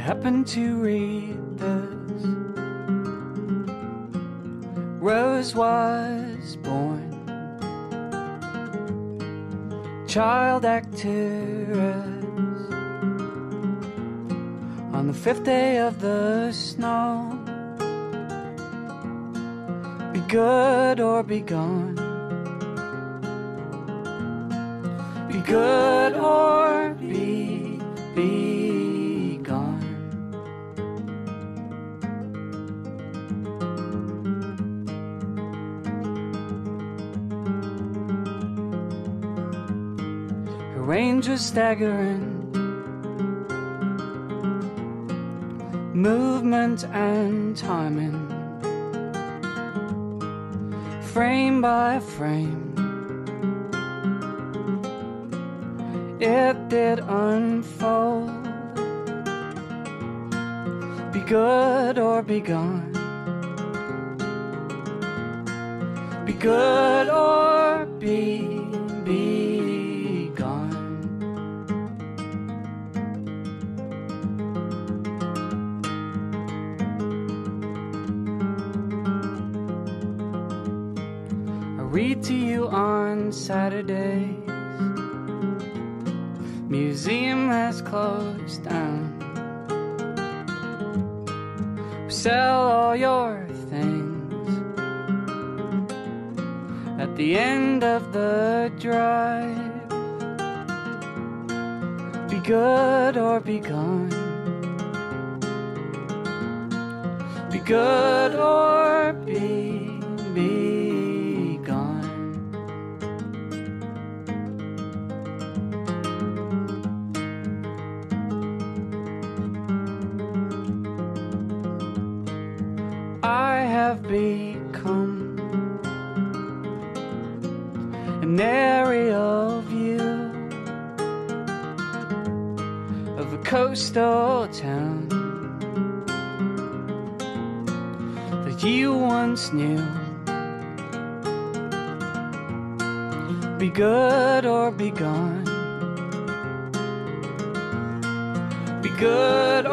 happened to read this. Rose was born, child actress. On the fifth day of the snow, be good or be gone. Be good or be, be range was staggering. Movement and timing. Frame by frame. It did unfold. Be good or be gone. Be good or be, be read to you on Saturdays. Museum has closed down. Sell all your things at the end of the drive. Be good or be gone. Be good or be, have become an aerial view of a coastal town that you once knew. Be good or be gone. Be good